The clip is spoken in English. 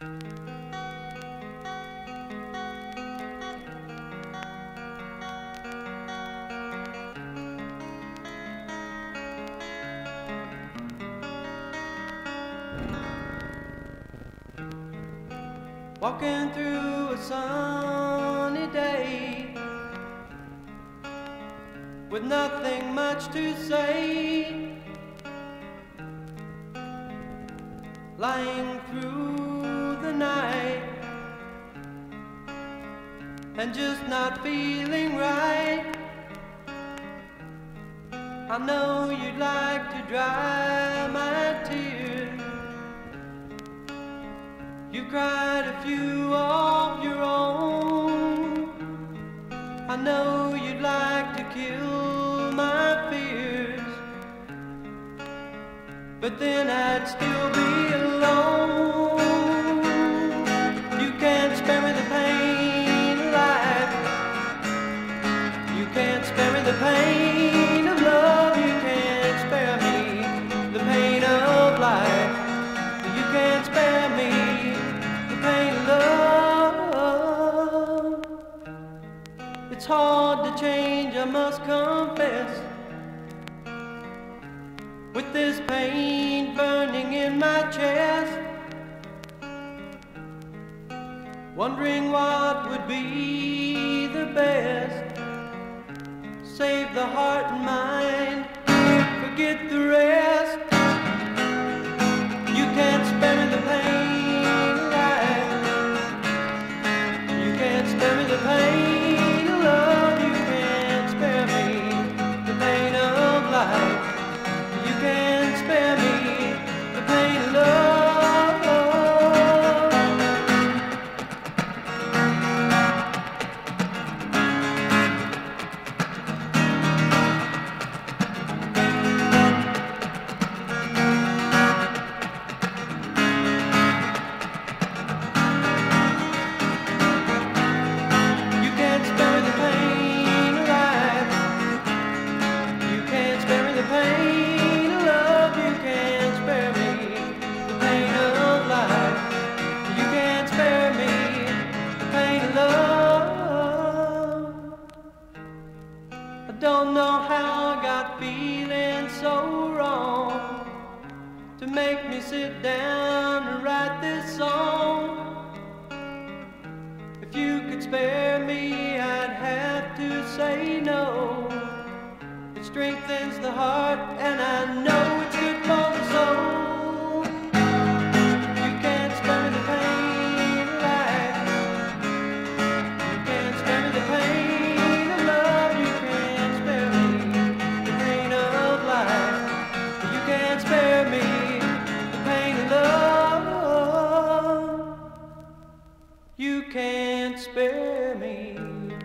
Walking through a sunny day with nothing much to say. Lying through the night and just not feeling right. I know you'd like to dry my tears. You cried a few of your own. I know you'd like to kill my fears. But then I'd still be alone. Can't spare me the pain of love. You can't spare me the pain of life. You can't spare me the pain of love. It's hard to change, I must confess. With this pain burning in my chest, wondering what would be the best. Save the heart and mind, got feeling so wrong to make me sit down and write this song. If you could spare me, I'd have to say no. It strengthens the heart, and I know it's good for the soul. can't spare me.